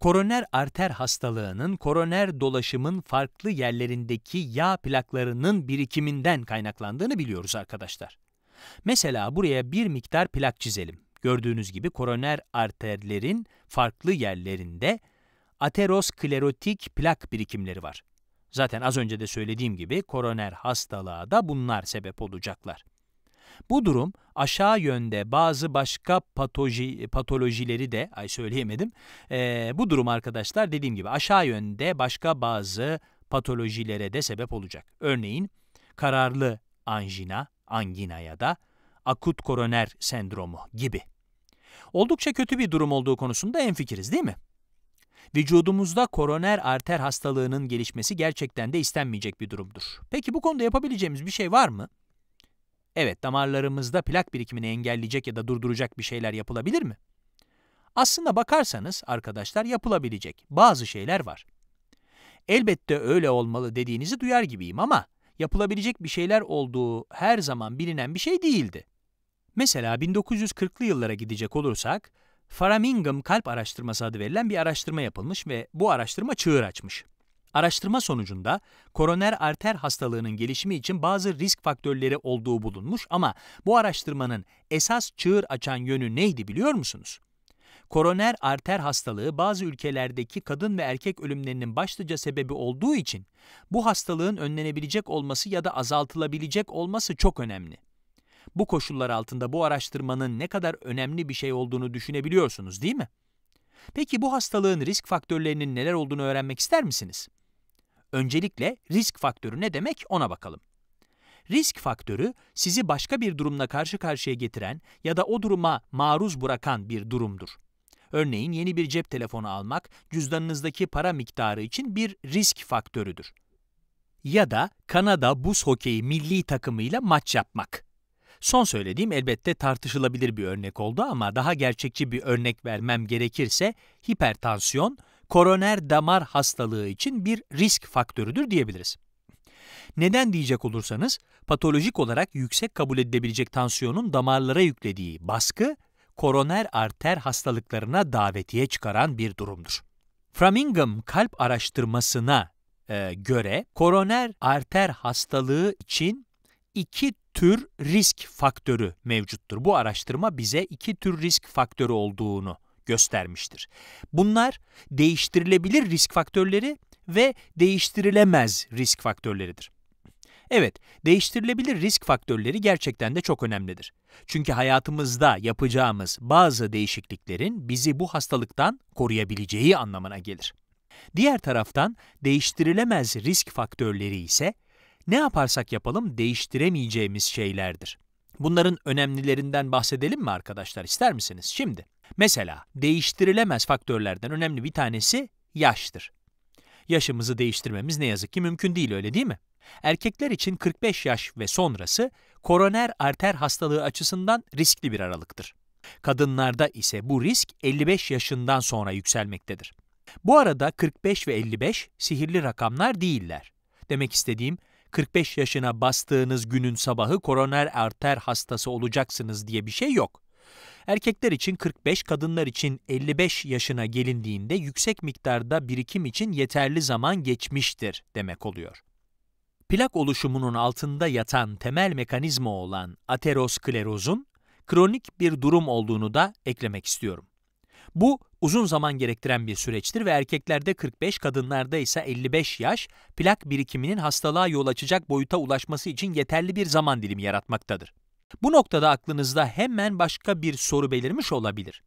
koroner arter hastalığının koroner dolaşımın farklı yerlerindeki yağ plaklarının birikiminden kaynaklandığını biliyoruz arkadaşlar. Mesela buraya bir miktar plak çizelim. Gördüğünüz gibi koroner arterlerin farklı yerlerinde aterosklerotik plak birikimleri var. Zaten az önce de söylediğim gibi koroner hastalığa da bunlar sebep olacaklar. Bu durum aşağı yönde bazı başka patoloji, patolojileri de, ay söyleyemedim, ee, bu durum arkadaşlar dediğim gibi aşağı yönde başka bazı patolojilere de sebep olacak. Örneğin kararlı anjina, angina ya da akut koroner sendromu gibi. Oldukça kötü bir durum olduğu konusunda enfikiriz değil mi? Vücudumuzda koroner arter hastalığının gelişmesi gerçekten de istenmeyecek bir durumdur. Peki bu konuda yapabileceğimiz bir şey var mı? Evet, damarlarımızda plak birikimini engelleyecek ya da durduracak bir şeyler yapılabilir mi? Aslında bakarsanız arkadaşlar yapılabilecek bazı şeyler var. Elbette öyle olmalı dediğinizi duyar gibiyim ama yapılabilecek bir şeyler olduğu her zaman bilinen bir şey değildi. Mesela 1940'lı yıllara gidecek olursak, Framingham Kalp Araştırması adı verilen bir araştırma yapılmış ve bu araştırma çığır açmış. Araştırma sonucunda koroner arter hastalığının gelişimi için bazı risk faktörleri olduğu bulunmuş ama bu araştırmanın esas çığır açan yönü neydi biliyor musunuz? Koroner arter hastalığı bazı ülkelerdeki kadın ve erkek ölümlerinin başlıca sebebi olduğu için bu hastalığın önlenebilecek olması ya da azaltılabilecek olması çok önemli. Bu koşullar altında bu araştırmanın ne kadar önemli bir şey olduğunu düşünebiliyorsunuz değil mi? Peki bu hastalığın risk faktörlerinin neler olduğunu öğrenmek ister misiniz? Öncelikle risk faktörü ne demek ona bakalım. Risk faktörü sizi başka bir durumla karşı karşıya getiren ya da o duruma maruz bırakan bir durumdur. Örneğin yeni bir cep telefonu almak cüzdanınızdaki para miktarı için bir risk faktörüdür. Ya da Kanada buz hokeyi milli takımıyla maç yapmak. Son söylediğim elbette tartışılabilir bir örnek oldu ama daha gerçekçi bir örnek vermem gerekirse hipertansiyon, koroner damar hastalığı için bir risk faktörüdür diyebiliriz. Neden diyecek olursanız, patolojik olarak yüksek kabul edilebilecek tansiyonun damarlara yüklediği baskı, koroner arter hastalıklarına davetiye çıkaran bir durumdur. Framingham kalp araştırmasına e, göre koroner arter hastalığı için iki tür risk faktörü mevcuttur. Bu araştırma bize iki tür risk faktörü olduğunu göstermiştir. Bunlar değiştirilebilir risk faktörleri ve değiştirilemez risk faktörleridir. Evet, değiştirilebilir risk faktörleri gerçekten de çok önemlidir. Çünkü hayatımızda yapacağımız bazı değişikliklerin bizi bu hastalıktan koruyabileceği anlamına gelir. Diğer taraftan değiştirilemez risk faktörleri ise ne yaparsak yapalım değiştiremeyeceğimiz şeylerdir. Bunların önemlilerinden bahsedelim mi arkadaşlar ister misiniz? Şimdi, mesela değiştirilemez faktörlerden önemli bir tanesi yaştır. Yaşımızı değiştirmemiz ne yazık ki mümkün değil öyle değil mi? Erkekler için 45 yaş ve sonrası koroner arter hastalığı açısından riskli bir aralıktır. Kadınlarda ise bu risk 55 yaşından sonra yükselmektedir. Bu arada 45 ve 55 sihirli rakamlar değiller. Demek istediğim 45 yaşına bastığınız günün sabahı koroner arter hastası olacaksınız diye bir şey yok. Erkekler için 45, kadınlar için 55 yaşına gelindiğinde yüksek miktarda birikim için yeterli zaman geçmiştir demek oluyor. Plak oluşumunun altında yatan temel mekanizma olan aterosklerozun kronik bir durum olduğunu da eklemek istiyorum. Bu uzun zaman gerektiren bir süreçtir ve erkeklerde 45, kadınlarda ise 55 yaş plak birikiminin hastalığa yol açacak boyuta ulaşması için yeterli bir zaman dilimi yaratmaktadır. Bu noktada aklınızda hemen başka bir soru belirmiş olabilir.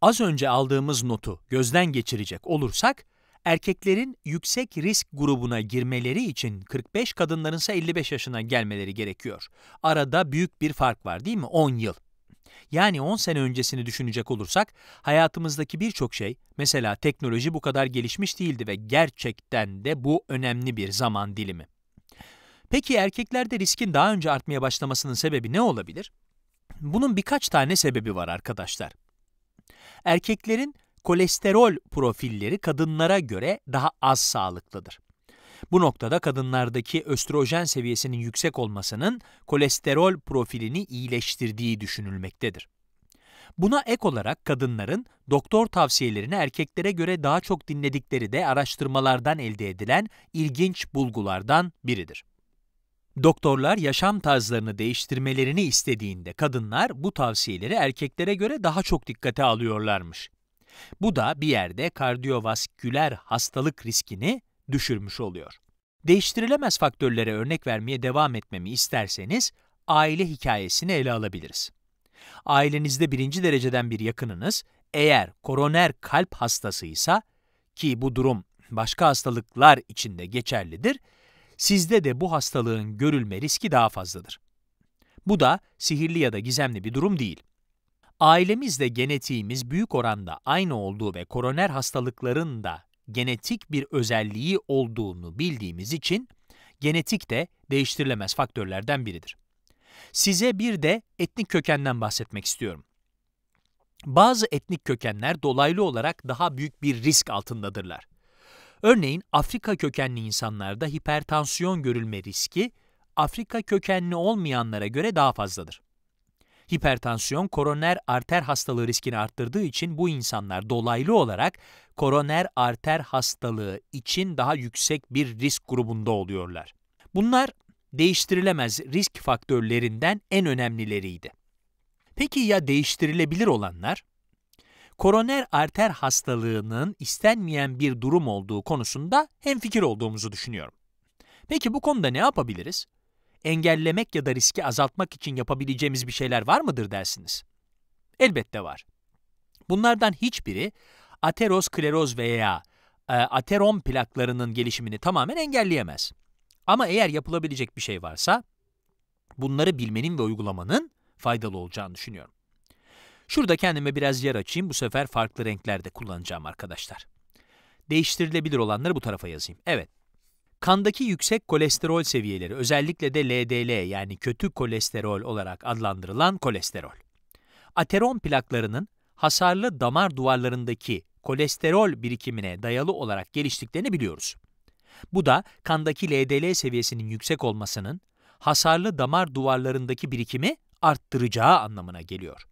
Az önce aldığımız notu gözden geçirecek olursak, erkeklerin yüksek risk grubuna girmeleri için 45, kadınların ise 55 yaşına gelmeleri gerekiyor. Arada büyük bir fark var değil mi? 10 yıl. Yani 10 sene öncesini düşünecek olursak hayatımızdaki birçok şey, mesela teknoloji bu kadar gelişmiş değildi ve gerçekten de bu önemli bir zaman dilimi. Peki erkeklerde riskin daha önce artmaya başlamasının sebebi ne olabilir? Bunun birkaç tane sebebi var arkadaşlar. Erkeklerin kolesterol profilleri kadınlara göre daha az sağlıklıdır. Bu noktada kadınlardaki östrojen seviyesinin yüksek olmasının kolesterol profilini iyileştirdiği düşünülmektedir. Buna ek olarak kadınların doktor tavsiyelerini erkeklere göre daha çok dinledikleri de araştırmalardan elde edilen ilginç bulgulardan biridir. Doktorlar yaşam tarzlarını değiştirmelerini istediğinde kadınlar bu tavsiyeleri erkeklere göre daha çok dikkate alıyorlarmış. Bu da bir yerde kardiyovasküler hastalık riskini düşürmüş oluyor. Değiştirilemez faktörlere örnek vermeye devam etmemi isterseniz aile hikayesini ele alabiliriz. Ailenizde birinci dereceden bir yakınınız eğer koroner kalp hastasıysa ki bu durum başka hastalıklar için de geçerlidir, sizde de bu hastalığın görülme riski daha fazladır. Bu da sihirli ya da gizemli bir durum değil. Ailemizde genetiğimiz büyük oranda aynı olduğu ve koroner hastalıkların da genetik bir özelliği olduğunu bildiğimiz için genetik de değiştirilemez faktörlerden biridir. Size bir de etnik kökenden bahsetmek istiyorum. Bazı etnik kökenler dolaylı olarak daha büyük bir risk altındadırlar. Örneğin Afrika kökenli insanlarda hipertansiyon görülme riski Afrika kökenli olmayanlara göre daha fazladır. Hipertansiyon koroner arter hastalığı riskini arttırdığı için bu insanlar dolaylı olarak koroner arter hastalığı için daha yüksek bir risk grubunda oluyorlar. Bunlar değiştirilemez risk faktörlerinden en önemlileriydi. Peki ya değiştirilebilir olanlar? Koroner arter hastalığının istenmeyen bir durum olduğu konusunda hemfikir olduğumuzu düşünüyorum. Peki bu konuda ne yapabiliriz? Engellemek ya da riski azaltmak için yapabileceğimiz bir şeyler var mıdır dersiniz? Elbette var. Bunlardan hiçbiri ateroskleroz veya e, aterom plaklarının gelişimini tamamen engelleyemez. Ama eğer yapılabilecek bir şey varsa, bunları bilmenin ve uygulamanın faydalı olacağını düşünüyorum. Şurada kendime biraz yer açayım, bu sefer farklı renklerde kullanacağım arkadaşlar. Değiştirilebilir olanları bu tarafa yazayım. Evet, kandaki yüksek kolesterol seviyeleri, özellikle de LDL yani kötü kolesterol olarak adlandırılan kolesterol. Ateron plaklarının hasarlı damar duvarlarındaki kolesterol birikimine dayalı olarak geliştiklerini biliyoruz. Bu da kandaki LDL seviyesinin yüksek olmasının hasarlı damar duvarlarındaki birikimi arttıracağı anlamına geliyor.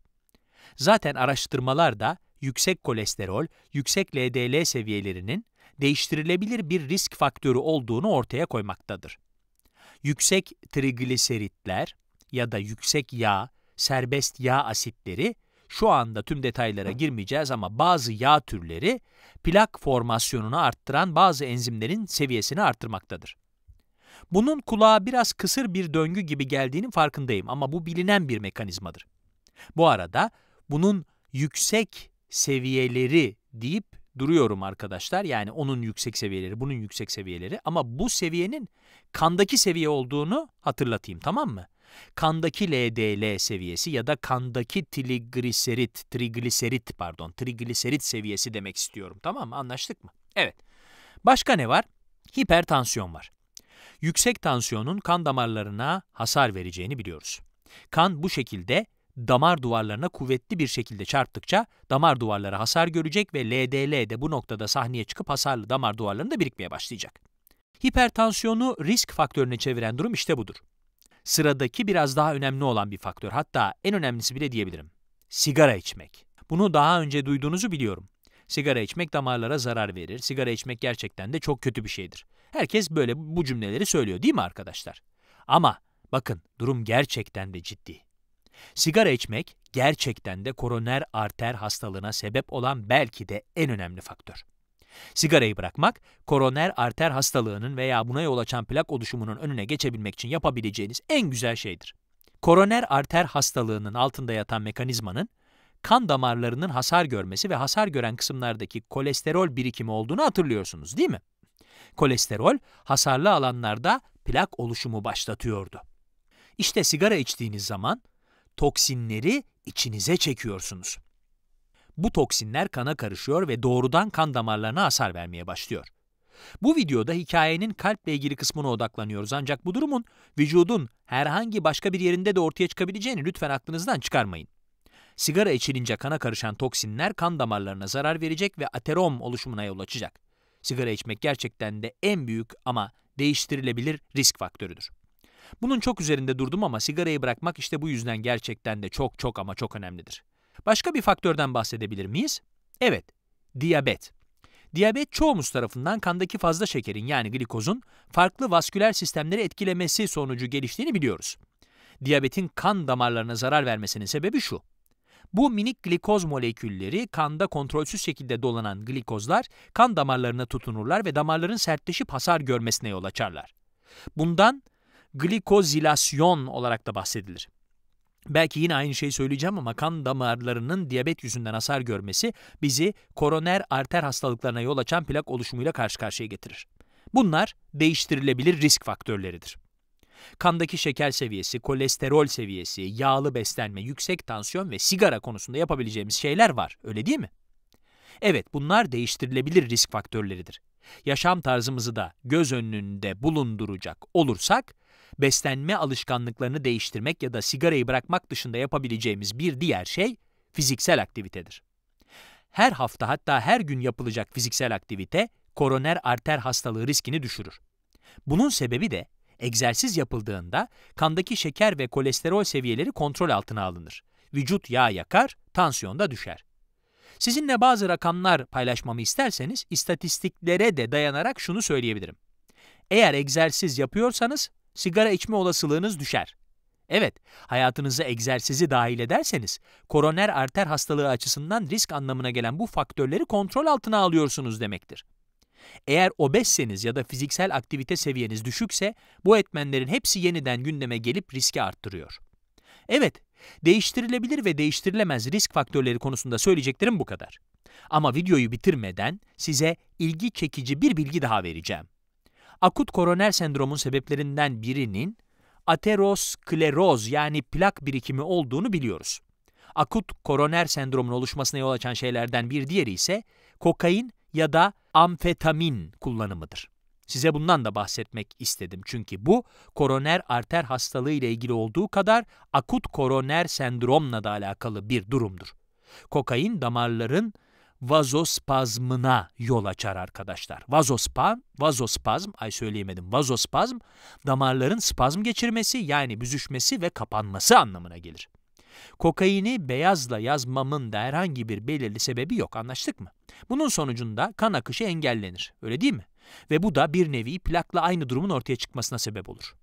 Zaten araştırmalar da yüksek kolesterol, yüksek LDL seviyelerinin değiştirilebilir bir risk faktörü olduğunu ortaya koymaktadır. Yüksek trigliseritler ya da yüksek yağ, serbest yağ asitleri şu anda tüm detaylara girmeyeceğiz ama bazı yağ türleri plak formasyonunu arttıran bazı enzimlerin seviyesini arttırmaktadır. Bunun kulağa biraz kısır bir döngü gibi geldiğinin farkındayım ama bu bilinen bir mekanizmadır. Bu arada bunun yüksek seviyeleri deyip duruyorum arkadaşlar. Yani onun yüksek seviyeleri, bunun yüksek seviyeleri ama bu seviyenin kandaki seviye olduğunu hatırlatayım tamam mı? Kandaki LDL seviyesi ya da kandaki trigliserit, trigliserit pardon, trigliserit seviyesi demek istiyorum. Tamam mı? Anlaştık mı? Evet. Başka ne var? Hipertansiyon var. Yüksek tansiyonun kan damarlarına hasar vereceğini biliyoruz. Kan bu şekilde damar duvarlarına kuvvetli bir şekilde çarptıkça damar duvarları hasar görecek ve LDL de bu noktada sahneye çıkıp hasarlı damar duvarlarında birikmeye başlayacak. Hipertansiyonu risk faktörüne çeviren durum işte budur. Sıradaki biraz daha önemli olan bir faktör, hatta en önemlisi bile diyebilirim. Sigara içmek. Bunu daha önce duyduğunuzu biliyorum. Sigara içmek damarlara zarar verir. Sigara içmek gerçekten de çok kötü bir şeydir. Herkes böyle bu cümleleri söylüyor değil mi arkadaşlar? Ama bakın durum gerçekten de ciddi. Sigara içmek gerçekten de koroner arter hastalığına sebep olan belki de en önemli faktör. Sigarayı bırakmak, koroner arter hastalığının veya buna yol açan plak oluşumunun önüne geçebilmek için yapabileceğiniz en güzel şeydir. Koroner arter hastalığının altında yatan mekanizmanın kan damarlarının hasar görmesi ve hasar gören kısımlardaki kolesterol birikimi olduğunu hatırlıyorsunuz değil mi? Kolesterol hasarlı alanlarda plak oluşumu başlatıyordu. İşte sigara içtiğiniz zaman toksinleri içinize çekiyorsunuz. Bu toksinler kana karışıyor ve doğrudan kan damarlarına hasar vermeye başlıyor. Bu videoda hikayenin kalple ilgili kısmına odaklanıyoruz ancak bu durumun vücudun herhangi başka bir yerinde de ortaya çıkabileceğini lütfen aklınızdan çıkarmayın. Sigara içilince kana karışan toksinler kan damarlarına zarar verecek ve aterom oluşumuna yol açacak. Sigara içmek gerçekten de en büyük ama değiştirilebilir risk faktörüdür. Bunun çok üzerinde durdum ama sigarayı bırakmak işte bu yüzden gerçekten de çok çok ama çok önemlidir. Başka bir faktörden bahsedebilir miyiz? Evet, diyabet. Diyabet çoğumuz tarafından kandaki fazla şekerin yani glikozun farklı vasküler sistemleri etkilemesi sonucu geliştiğini biliyoruz. Diyabetin kan damarlarına zarar vermesinin sebebi şu. Bu minik glikoz molekülleri kanda kontrolsüz şekilde dolanan glikozlar kan damarlarına tutunurlar ve damarların sertleşip hasar görmesine yol açarlar. Bundan glikozilasyon olarak da bahsedilir. Belki yine aynı şeyi söyleyeceğim ama kan damarlarının diyabet yüzünden hasar görmesi bizi koroner arter hastalıklarına yol açan plak oluşumuyla karşı karşıya getirir. Bunlar değiştirilebilir risk faktörleridir. Kandaki şeker seviyesi, kolesterol seviyesi, yağlı beslenme, yüksek tansiyon ve sigara konusunda yapabileceğimiz şeyler var, öyle değil mi? Evet, bunlar değiştirilebilir risk faktörleridir. Yaşam tarzımızı da göz önünde bulunduracak olursak, beslenme alışkanlıklarını değiştirmek ya da sigarayı bırakmak dışında yapabileceğimiz bir diğer şey fiziksel aktivitedir. Her hafta hatta her gün yapılacak fiziksel aktivite koroner arter hastalığı riskini düşürür. Bunun sebebi de egzersiz yapıldığında kandaki şeker ve kolesterol seviyeleri kontrol altına alınır. Vücut yağ yakar, tansiyon da düşer. Sizinle bazı rakamlar paylaşmamı isterseniz istatistiklere de dayanarak şunu söyleyebilirim. Eğer egzersiz yapıyorsanız sigara içme olasılığınız düşer. Evet, hayatınıza egzersizi dahil ederseniz, koroner arter hastalığı açısından risk anlamına gelen bu faktörleri kontrol altına alıyorsunuz demektir. Eğer obezseniz ya da fiziksel aktivite seviyeniz düşükse, bu etmenlerin hepsi yeniden gündeme gelip riski arttırıyor. Evet, değiştirilebilir ve değiştirilemez risk faktörleri konusunda söyleyeceklerim bu kadar. Ama videoyu bitirmeden size ilgi çekici bir bilgi daha vereceğim. Akut koroner sendromun sebeplerinden birinin ateroskleroz yani plak birikimi olduğunu biliyoruz. Akut koroner sendromun oluşmasına yol açan şeylerden bir diğeri ise kokain ya da amfetamin kullanımıdır. Size bundan da bahsetmek istedim çünkü bu koroner arter hastalığı ile ilgili olduğu kadar akut koroner sendromla da alakalı bir durumdur. Kokain damarların vazospazmına yol açar arkadaşlar. Vazospazm, vazospazm, ay söyleyemedim, vazospazm, damarların spazm geçirmesi yani büzüşmesi ve kapanması anlamına gelir. Kokaini beyazla yazmamın da herhangi bir belirli sebebi yok, anlaştık mı? Bunun sonucunda kan akışı engellenir, öyle değil mi? Ve bu da bir nevi plakla aynı durumun ortaya çıkmasına sebep olur.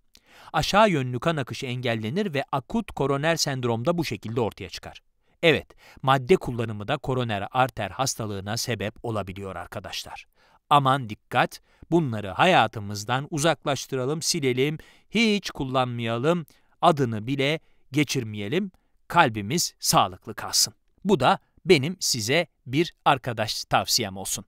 Aşağı yönlü kan akışı engellenir ve akut koroner sendrom da bu şekilde ortaya çıkar. Evet, madde kullanımı da koroner arter hastalığına sebep olabiliyor arkadaşlar. Aman dikkat, bunları hayatımızdan uzaklaştıralım, silelim, hiç kullanmayalım, adını bile geçirmeyelim, kalbimiz sağlıklı kalsın. Bu da benim size bir arkadaş tavsiyem olsun.